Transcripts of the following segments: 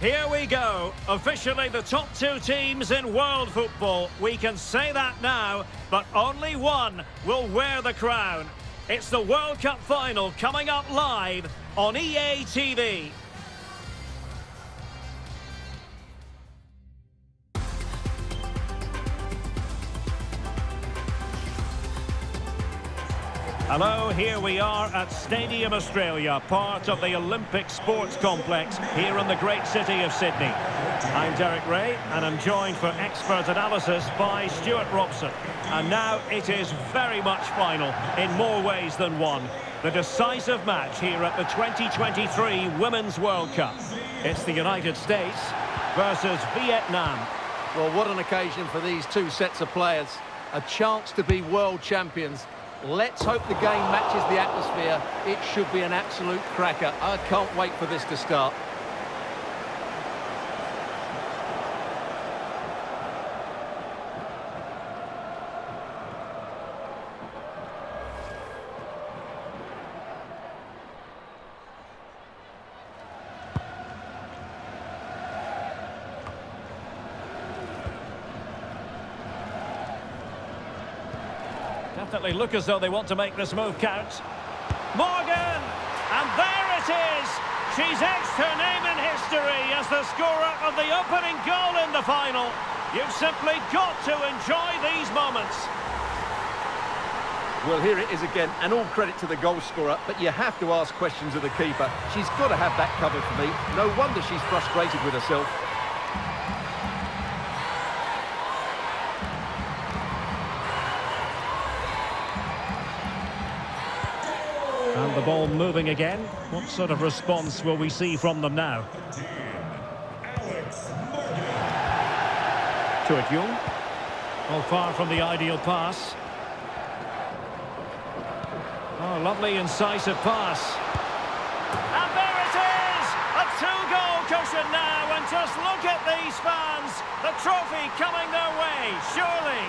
Here we go. Officially the top two teams in world football. We can say that now, but only one will wear the crown. It's the World Cup final coming up live on EA TV. Hello, here we are at Stadium Australia, part of the Olympic Sports Complex here in the great city of Sydney. I'm Derek Rae, and I'm joined for expert analysis by Stewart Robson. And now it is very much final in more ways than one. The decisive match here at the 2023 Women's World Cup. It's the United States versus Vietnam. Well, what an occasion for these two sets of players. A chance to be world champions Let's hope the game matches the atmosphere. It should be an absolute cracker. I can't wait for this to start. Definitely look as though they want to make this move count. Morgan! And there it is! She's etched her name in history as the scorer of the opening goal in the final. You've simply got to enjoy these moments. Well, here it is again, and all credit to the goal scorer, but you have to ask questions of the keeper. She's got to have that covered for me. No wonder she's frustrated with herself. Ball moving again. What sort of response will we see from them now? To it, Young. Well, far from the ideal pass. Oh, lovely incisive pass. And there it is! A two-goal cushion now, and just look at these fans! The trophy coming their way, surely!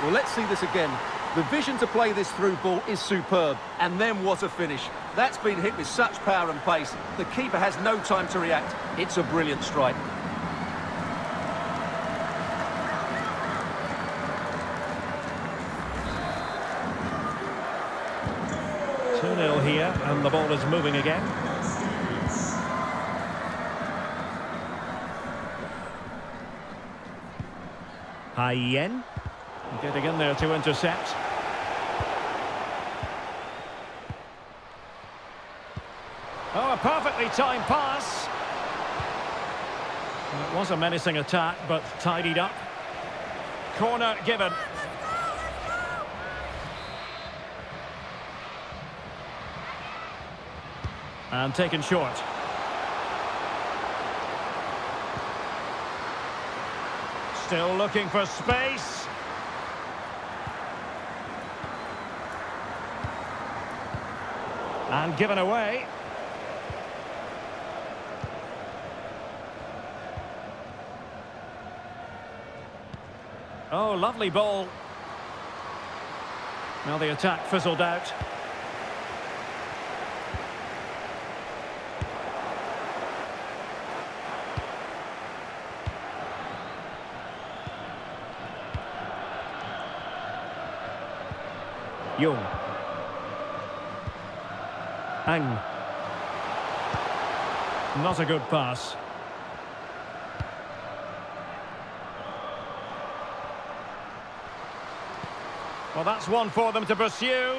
Well, let's see this again. The vision to play this through ball is superb. And then what a finish. That's been hit with such power and pace. The keeper has no time to react. It's a brilliant strike. Two 0 here, and the ball is moving again. Hayen. Getting in there to intercept. Oh, a timed pass. It was a menacing attack, but tidied up. Corner given. And taken short. Still looking for space. And given away. Oh, lovely ball. Now the attack fizzled out. Young. Ang. Not a good pass. Well, that's one for them to pursue.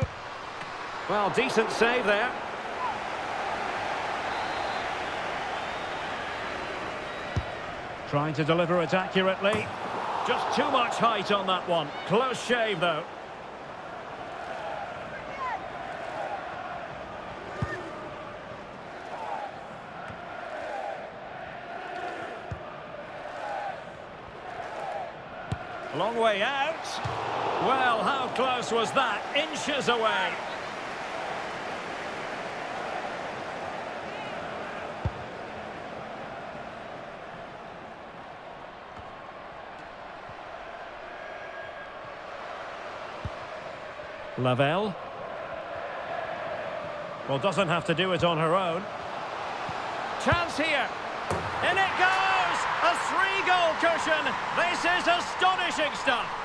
Well, decent save there. Trying to deliver it accurately. Just too much height on that one. Close shave, though. Long way out. Well, how close was that? Inches away. Lavelle. Well, doesn't have to do it on her own. Chance here. In it goes! A three-goal cushion. This is astonishing stuff.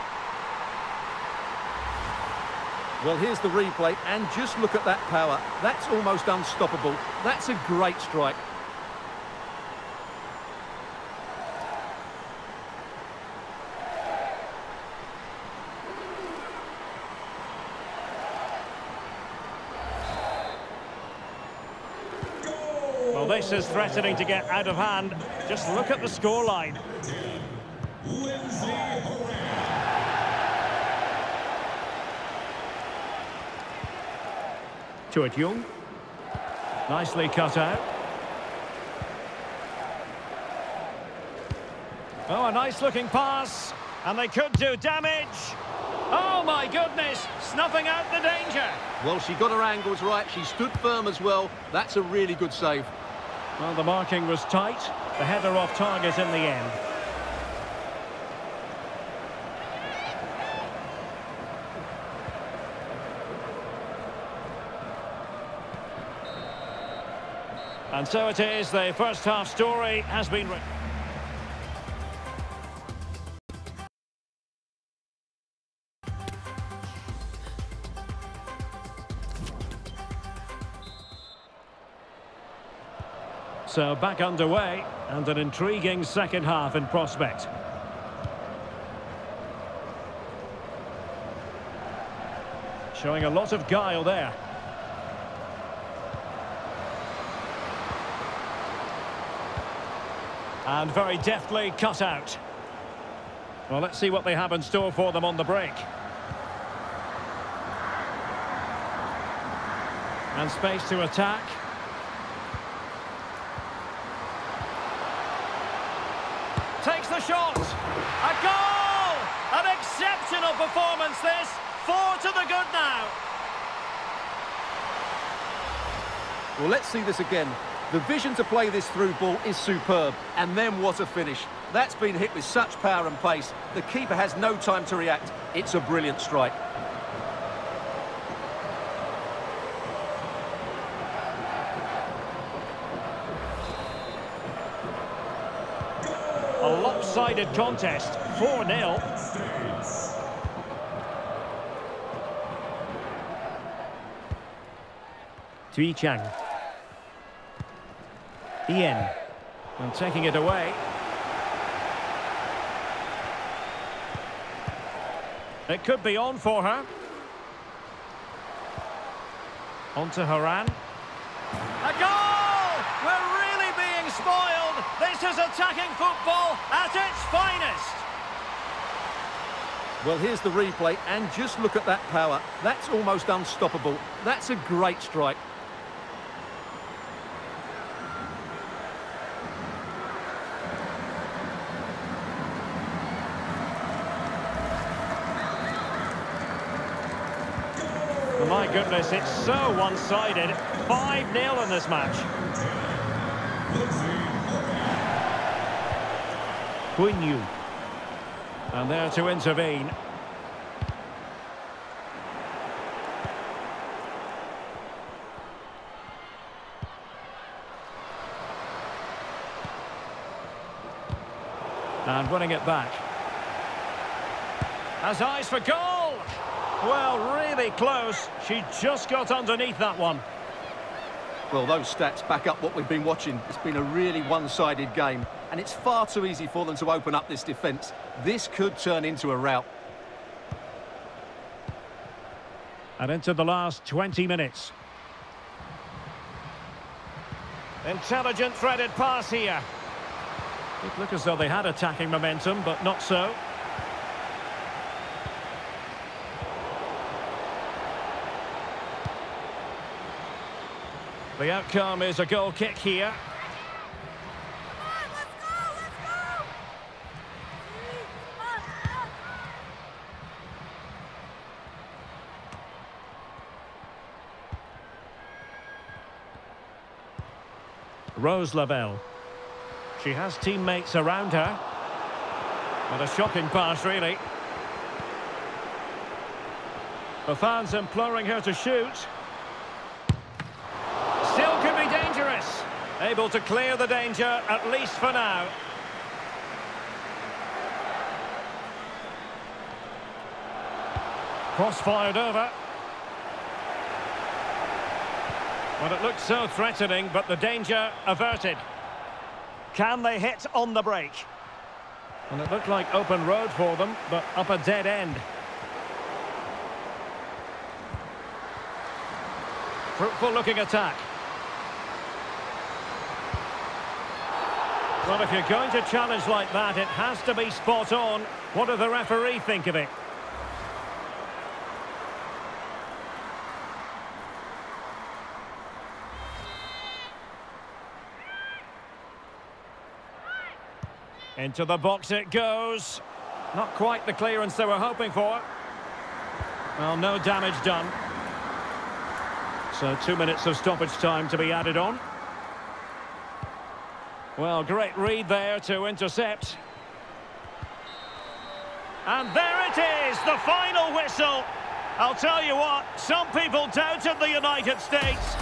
Well, here's the replay, and just look at that power. That's almost unstoppable. That's a great strike. Well, this is threatening to get out of hand. Just look at the scoreline. To it, Young. Nicely cut out. Oh, a nice-looking pass. And they could do damage. Oh, my goodness. Snuffing out the danger. Well, she got her angles right. She stood firm as well. That's a really good save. Well, the marking was tight. The header off target in the end. And so it is, the first half story has been written. So back underway and an intriguing second half in prospect. Showing a lot of guile there. And very deftly cut out. Well, let's see what they have in store for them on the break. And space to attack. Takes the shot. A goal! An exceptional performance this. Four to the good now. Well, let's see this again. The vision to play this through ball is superb. And then what a finish. That's been hit with such power and pace. The keeper has no time to react. It's a brilliant strike. A lopsided contest. 4-0. To Chang. Ian. And taking it away. It could be on for her. On to Haran. A goal! We're really being spoiled. This is attacking football at its finest. Well, here's the replay, and just look at that power. That's almost unstoppable. That's a great strike. My goodness, it's so one-sided. 5-0 in this match. Quinyu. And there to intervene. And winning it back. Has eyes for goal! Well, really close. She just got underneath that one. Well, those stats back up what we've been watching. It's been a really one-sided game, and it's far too easy for them to open up this defence. This could turn into a rout. And into the last 20 minutes. Intelligent threaded pass here. It looked as though they had attacking momentum, but not so. The outcome is a goal kick here. Rose Lavelle. She has teammates around her. But a shocking pass, really. The fans imploring her to shoot. Still could be dangerous. Able to clear the danger, at least for now. Cross fired over. Well, it looked so threatening, but the danger averted. Can they hit on the break? And it looked like open road for them, but up a dead end. Fruitful looking attack. Well, if you're going to challenge like that, it has to be spot on. What does the referee think of it? Into the box it goes. Not quite the clearance they were hoping for. Well, no damage done. So two minutes of stoppage time to be added on. Well, great read there to intercept. And there it is, the final whistle. I'll tell you what, some people doubted the United States,